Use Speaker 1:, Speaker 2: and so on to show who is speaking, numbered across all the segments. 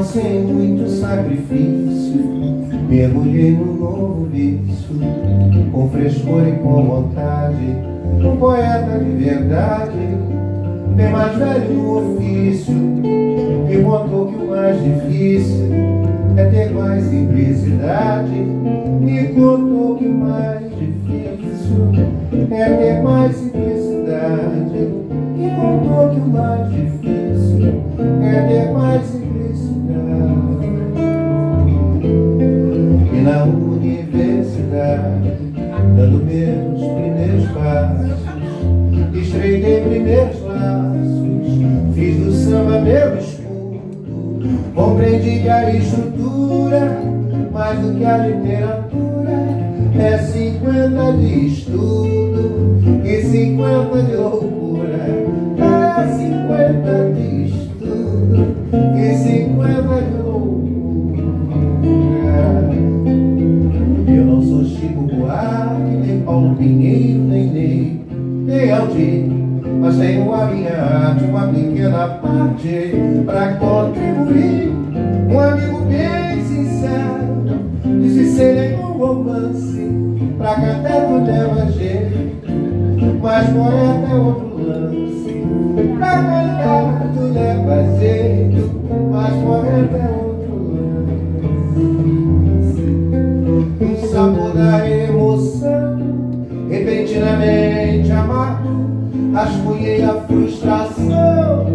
Speaker 1: Não sem muito sacrifício. Mergulhei num novo vício, com frescor e com vontade. Um poeta de verdade, bem mais velho no ofício, me contou que o mais difícil é ter mais simplicidade. Me contou que o mais difícil é ter mais simplicidade. Me contou que o mais difícil dando meus primeiros passos, estreitei primeiros laços, fiz do samba meu escudo, compreendi que a estrutura, mais do que a literatura, é 50 de estudo e 50 de loucura. Pinheiro, nem Ney, nem Aldir. Mas tenho a minha arte, uma pequena parte para contribuir. Um amigo bem sincero, disse ser nenhum romance, pra cantar leva jeito, mas poeta é outro repentinamente amargo, rascunhei a frustração,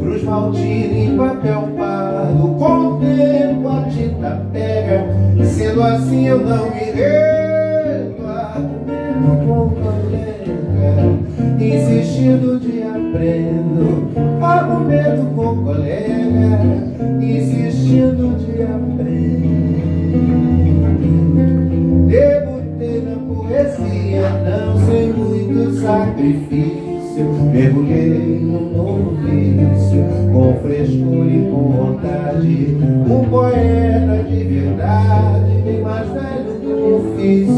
Speaker 1: cruz maltina em papel pardo, com o tempo a tinta pega, sendo assim eu não me rendo, argumento com colega, insistindo de aprendo, argumento com colega, insistindo de aprendo. Sacrifício. Mergulhei num novo vício, com frescor e com vontade. Um poeta de verdade, bem mais velho do ofício,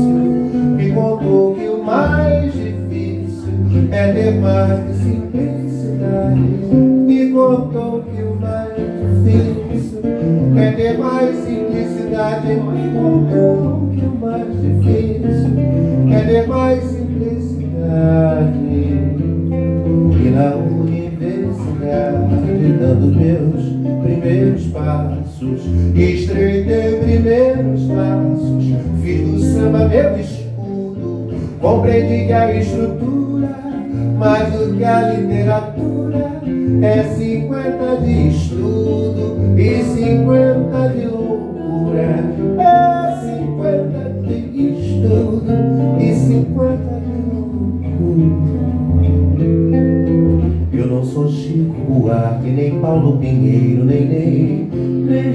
Speaker 1: me contou que o mais difícil é ter mais simplicidade. Me contou que o mais difícil é ter mais simplicidade. Me contou que o mais difícil é ter mais simplicidade. E na universidade, dando meus primeiros passos, estreitei primeiros laços, fiz do samba meu escudo, compreendi que a estrutura, mais do que a literatura, é 50 de estudo e 50 de loucura. É 50 de estudo Paulo Pinheiro, nem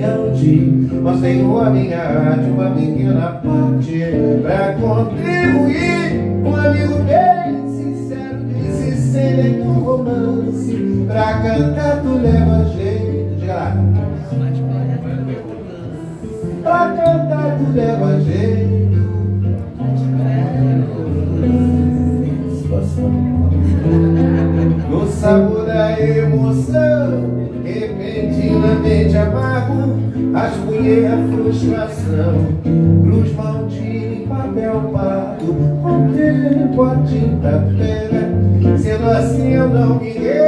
Speaker 1: Aldir, mas tenho a minha arte, uma pequena parte pra contribuir. Um amigo bem sincero disse sem nenhum romance, pra cantar tu leva jeito, diga lá. Pra cantar tu leva jeito. No sabor da emoção, repentinamente amargo, rascunhei a frustração. Cruz maltina em papel pardo, com tempo a tinta pega. Sendo assim eu não me.